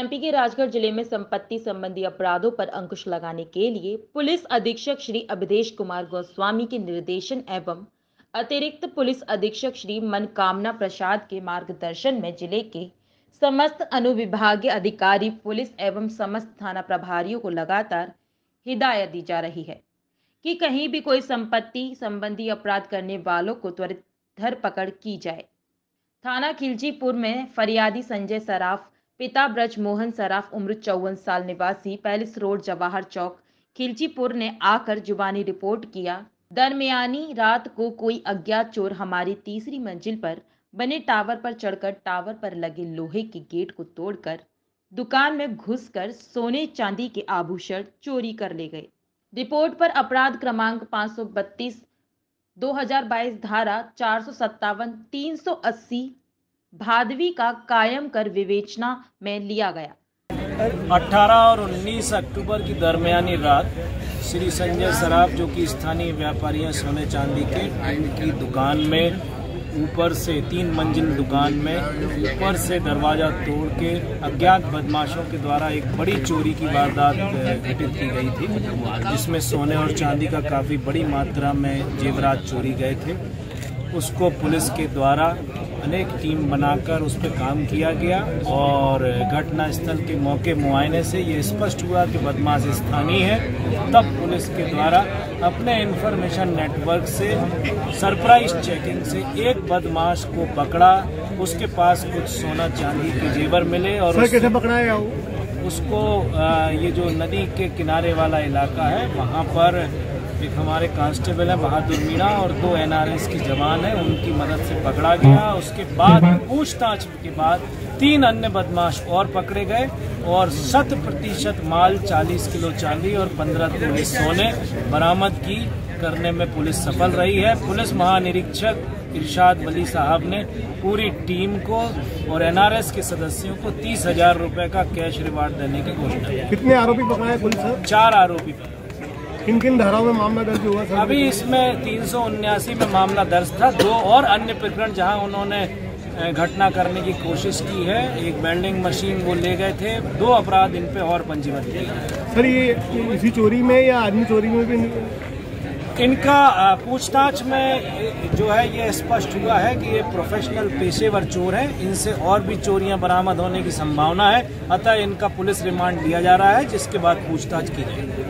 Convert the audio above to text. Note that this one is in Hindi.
एमपी के राजगढ़ ज़िले में संपत्ति संबंधी अपराधों पर अंकुश लगाने के लिए पुलिस अधीक्षक श्री अभिदेश कुमार गोस्वामी के निर्देशन एवं अतिरिक्त पुलिस अधीक्षक श्री मनकामना प्रसाद के मार्गदर्शन में ज़िले के समस्त अनुविभागीय अधिकारी, पुलिस एवं समस्त थाना प्रभारियों को लगातार हिदायत दी जा रही है कि कहीं भी कोई संपत्ति संबंधी अपराध करने वालों को त्वरित धरपकड़ की जाए। थाना खिलजीपुर में फरियादी संजय सराफ पिता ब्रज मोहन सराफ, उम्र चौवन साल, निवासी, पैलिस रोड, जवाहर चौक खिलचीपुर ने आकर जुबानी रिपोर्ट किया। दरमियानी रात को कोई अज्ञात चोर हमारी तीसरी मंजिल पर बने टावर पर चढ़कर टावर पर लगे लोहे के गेट को तोड़कर दुकान में घुसकर सोने चांदी के आभूषण चोरी कर ले गए। रिपोर्ट पर अपराध क्रमांक 532 2022 धारा चार सौ सत्तावन, तीन सौ अस्सी भादवी का कायम कर विवेचना में लिया गया। 18 और 19 अक्टूबर की दरमियानी रात, श्री संजय सराफ, जो कि स्थानीय व्यापारी हैं सोने चांदी के इनकी दुकान में, ऊपर से तीन मंजिल दुकान में, ऊपर से दरवाज़ा तोड़ के अज्ञात बदमाशों के द्वारा एक बड़ी चोरी की वारदात घटित की गई थी, जिसमें सोने और चांदी का काफ़ी बड़ी मात्रा में जेवरात चोरी गए थे। उसको पुलिस के द्वारा अनेक टीम बनाकर उस पर काम किया गया और घटना स्थल के मौके मुआयने से ये स्पष्ट हुआ कि बदमाश स्थानीय है। तब पुलिस के द्वारा अपने इंफॉर्मेशन नेटवर्क से सरप्राइज़ चेकिंग से एक बदमाश को पकड़ा। उसके पास कुछ सोना चांदी के जेवर मिले और कैसे पकड़ा है उसको ये जो नदी के किनारे वाला इलाका है वहाँ पर एक हमारे कांस्टेबल है बहादुर मीणा और दो एनआरएस की जवान है उनकी मदद से पकड़ा गया। उसके बाद पूछताछ के बाद तीन अन्य बदमाश और पकड़े गए और शत प्रतिशत माल 40 किलो चांदी और 15 तोले सोने बरामद की करने में पुलिस सफल रही है। पुलिस महानिरीक्षक इरशाद वली साहब ने पूरी टीम को और एनआरएस के सदस्यों को तीस हज़ार रूपए का कैश रिवार्ड देने की घोषणा की। कितने आरोपी पकड़ाए पुलिस चार आरोपी पकड़े किन किन धाराओं में मामला दर्ज हुआ सर? अभी इसमें तीन सौ उन्यासी में मामला दर्ज था। दो और अन्य प्रकरण जहाँ उन्होंने घटना करने की कोशिश की है। एक वेल्डिंग मशीन वो ले गए थे। दो अपराध इन पे और पंजीबद्ध किए सर ये इसी चोरी में या आदमी चोरी में भी? इनका पूछताछ में जो है ये स्पष्ट हुआ है कि ये प्रोफेशनल पेशेवर चोर हैं। इनसे और भी चोरियाँ बरामद होने की संभावना है। अतः इनका पुलिस रिमांड लिया जा रहा है जिसके बाद पूछताछ की जाएगी।